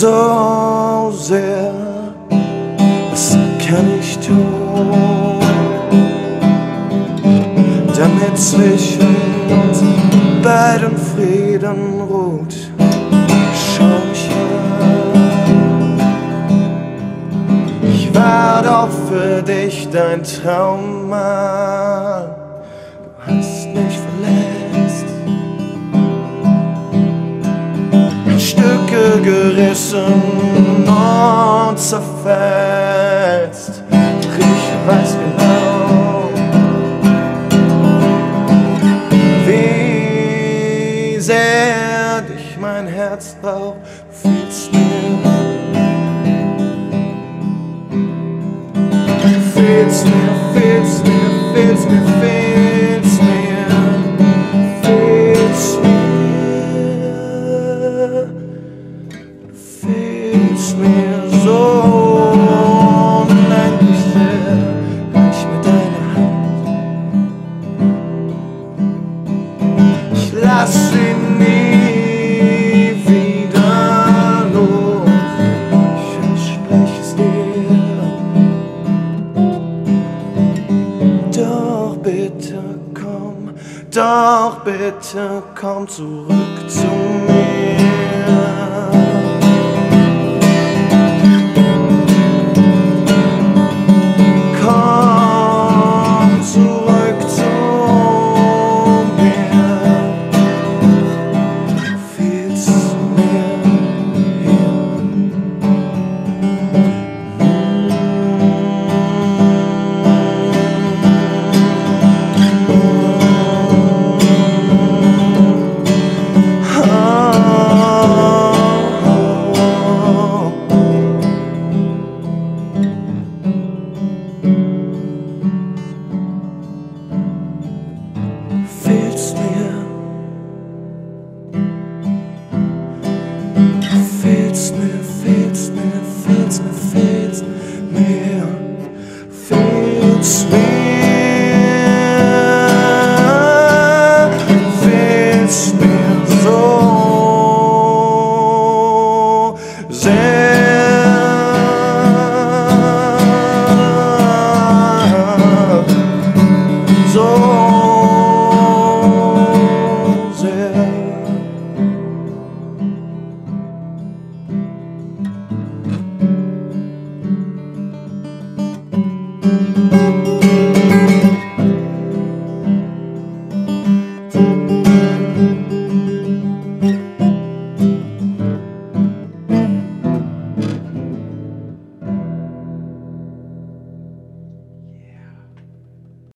so sehr. Was kann ich tun, damit zwischen uns beiden Frieden ruht? Schau mich an. Ich war doch für dich dein Traummann. Du hast Gerissen und zerfetzt. Ich weiß genau, wie sehr dich mein Herz braucht. Du fehlst mir. Fehlst mir, fehlst mir, fehlst mir, mir so unendlich sehr. Reich mir deine Hand. Ich lass sie nie wieder los. Ich verspreche es dir. Doch bitte komm, doch bitte komm zurück zu mir. Fehlst mir,